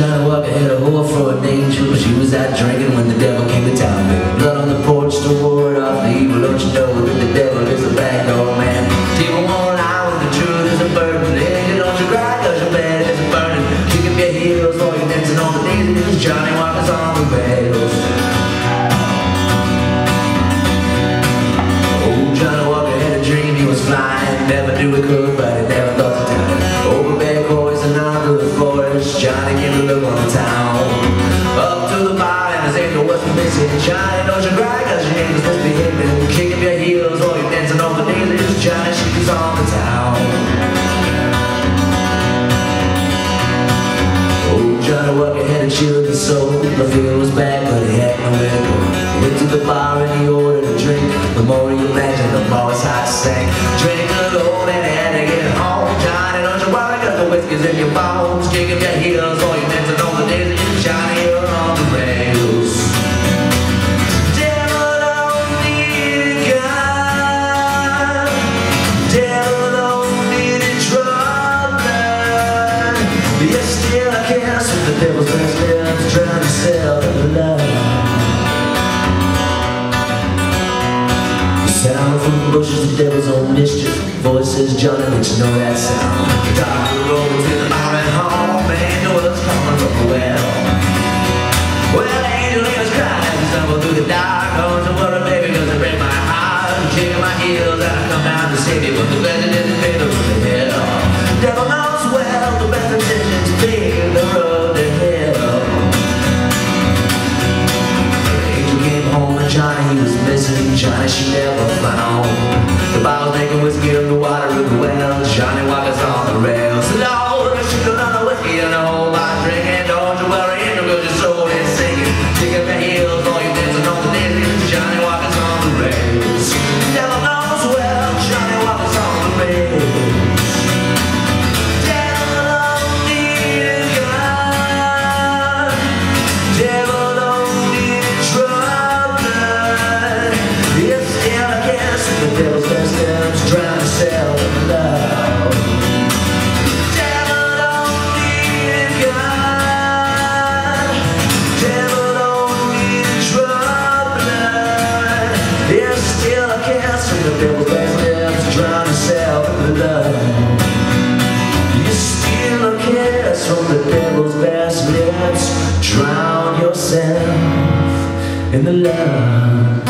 Johnny Walker had a whore for an angel. She was out drinking when the devil came to town. Blood on the porch to ward off the evil. Don't you know that the devil is a bad old man? People won't lie when the truth is a burden. Hey, don't you cry cause your bed is burning. Kick up your heels while you're dancing on the knees. Because Johnny Walker's on the rails. Oh, Johnny Walker had a dream he was flying. Never knew he could, but he never thought Johnny gave a look on the town. Up to the bar and his angel wasn't missing. Johnny, don't you cry cause your angel's misbehaving. Kick up your heels while you're dancing on the. It's Johnny, she's on the town. Oh, Johnny Walker had a chill in his soul. The feel was back, but he had nowhere to go. Went to the bar and he ordered a drink. The more he imagined, the more his heart sank. Drink alone and had to get home. Johnny, don't you worry, cause the whiskey's in your bones. Kick up your heels devil's lips Trying to sell the love. The sound from the bushes, the devil's own mischief. Voices, Johnny, don't you know that sound? The doctor rolls in the at home And know what's coming from the well. Well, Angel is crying as I stumble through the dark missing Johnny she never found The making whiskey of the water of the well Johnny Walker's on the rails. Lord, she could the whiskey and the whole lot from the devil's best lips. Drown yourself in the love